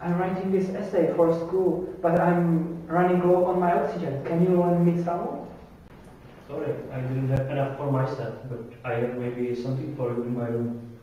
I'm writing this essay for school, but I'm running low on my oxygen. Can you lend me some? Sorry, I didn't have enough for myself, but I have maybe something for you in my room.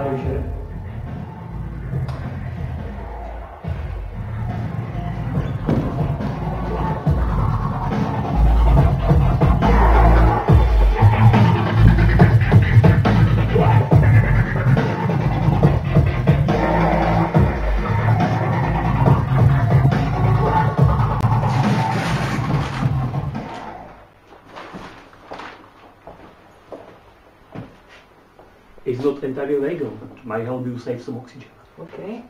Are It's not entirely legal, but might help you save some oxygen. Okay.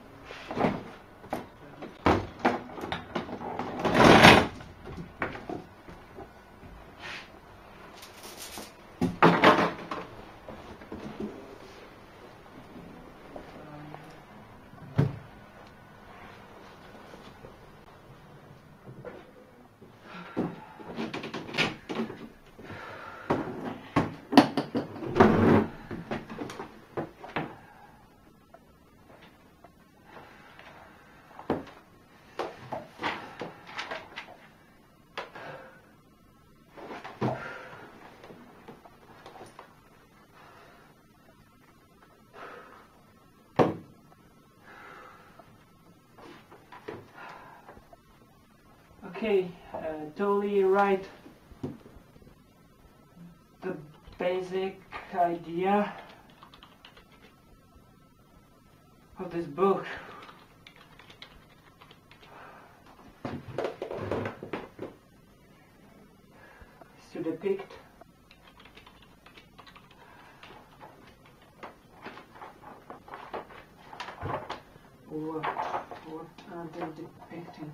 Okay, uh, totally right. The basic idea of this book. is to depict what, what are they depicting?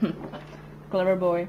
Clever boy.